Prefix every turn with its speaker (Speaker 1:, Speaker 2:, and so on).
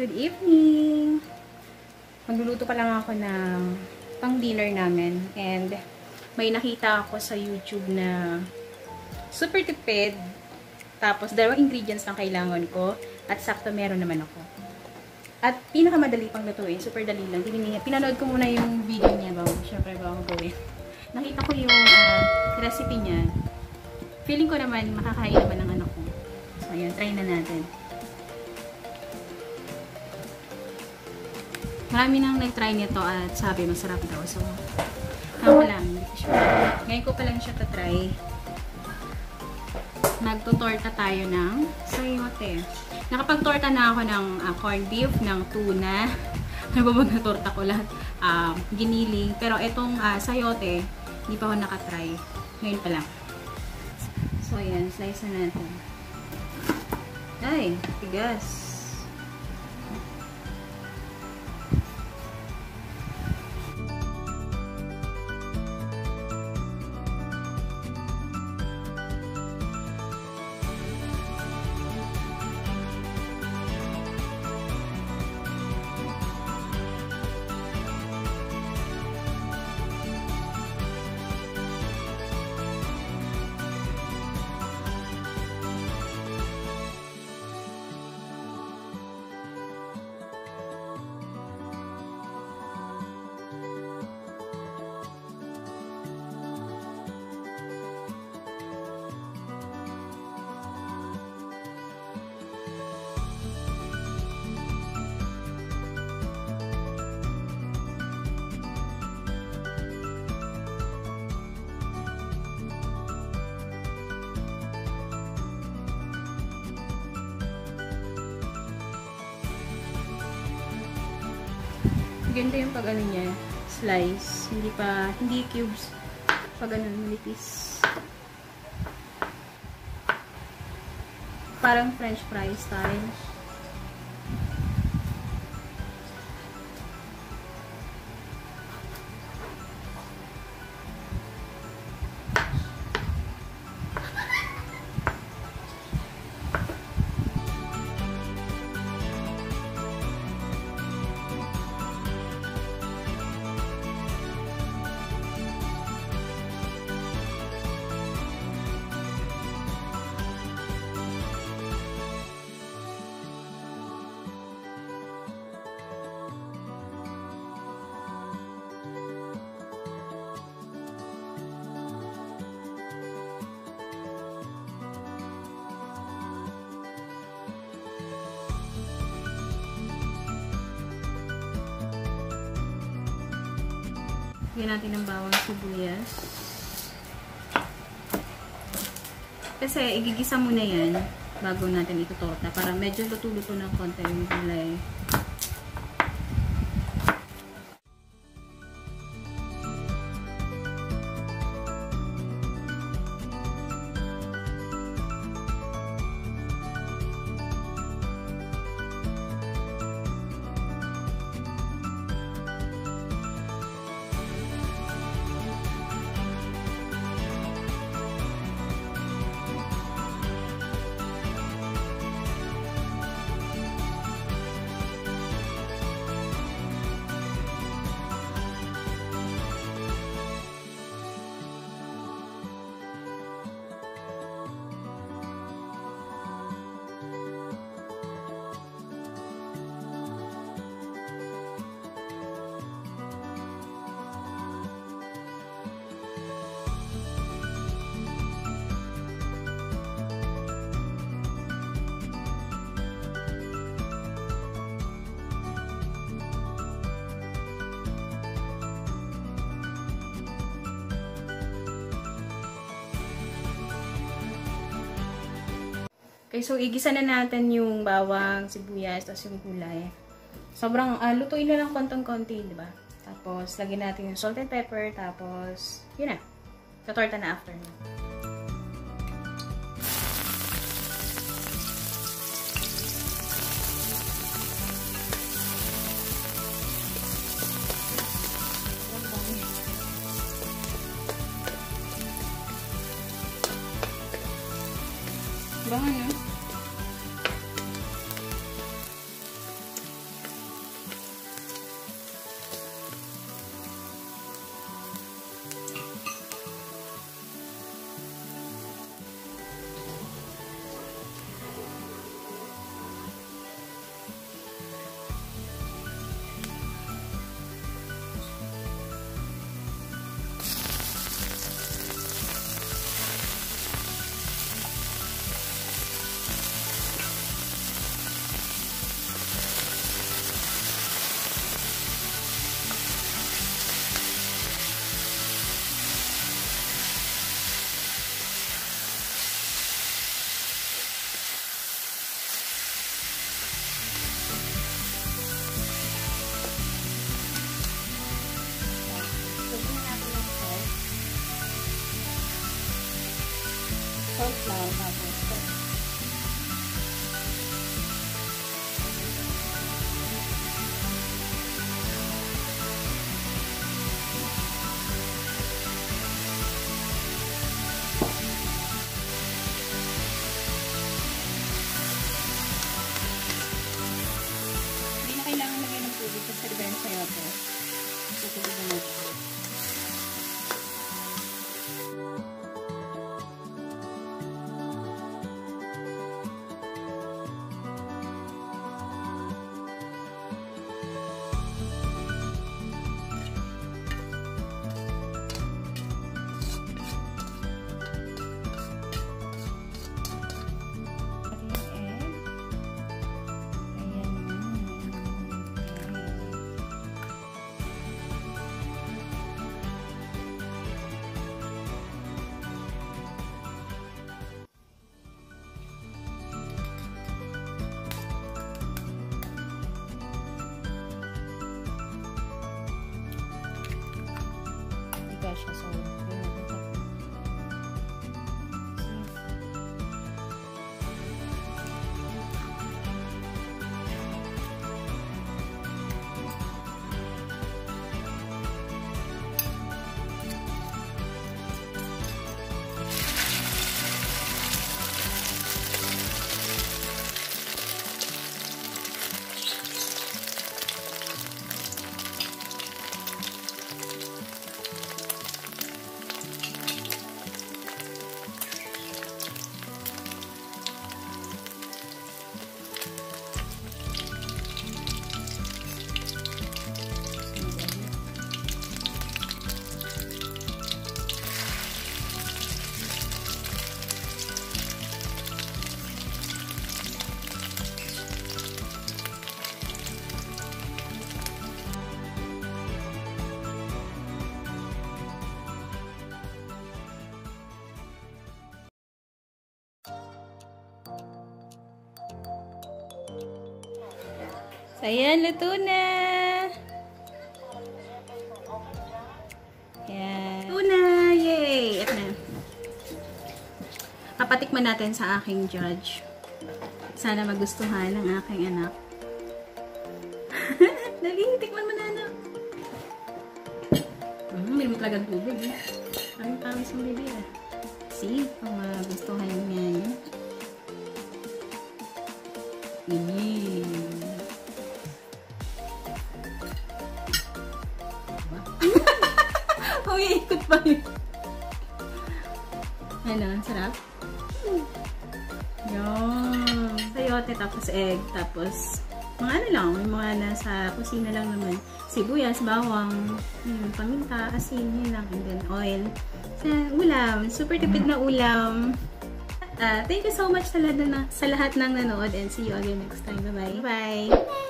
Speaker 1: good evening! Magluluto pa lang ako ng pang dinner namin and may nakita ako sa YouTube na super tipid tapos dalawang ingredients lang kailangan ko at sakto meron naman ako. At pinakamadali pang lutuin, super dali lang. Pinanood ko muna yung video niya bago, syempre bago gawin. Nakita ko yung uh, recipe niya. Feeling ko naman makakain naman ng anak ko. So, ayan, try na natin. Marami nang nag-try nito at sabi masarap daw. So, ako lang, hindi ko sure. Ngayon ko pa lang siya ta-try. Nagtutorta tayo ng sayote. Nakapag-torta na ako ng uh, corned beef, ng tuna. Ano ba na torta ko lahat? Uh, giniling. Pero itong uh, sayote, hindi pa ako nakatry. Ngayon pa lang. So, ayan. Slice na natin. Ay, tigas. Ganda yung pag ano niya, slice. Hindi pa, hindi cubes. Pag ano, manipis. Parang french fries style. Lagyan natin ng bawang sibuyas. Kasi igigisa muna yan bago natin itutorta para medyo luto-luto ng konti yung gulay. Okay, so igisa na natin yung bawang, sibuyas, tapos yung gulay. Sobrang uh, lutuin na lang kontong-konti, di ba? Tapos, lagyan natin yung salt and pepper, tapos, yun na. Katorta na after na. up there. Diba siya? So, Ayan, luto na! Ayan. Luto na! Yay! Ito na. Papatikman natin sa aking judge. Sana magustuhan ng aking anak. Dali, tikman mo na, anak. Mm, may mo talagang tubig, eh. Ang tamis ng baby, eh. See, kung magustuhan niya yun. Eee. Umiikot pa yun. Ano, sarap? Yun. Sayote, tapos egg, tapos mga ano lang, may mga nasa kusina lang naman. Sibuyas, bawang, yun, paminta, asin, yun lang, and then oil. Sa ulam, super tipid na ulam. Uh, thank you so much sa lahat, na, sa lahat ng nanood and see you again next time. Bye-bye. Bye! -bye.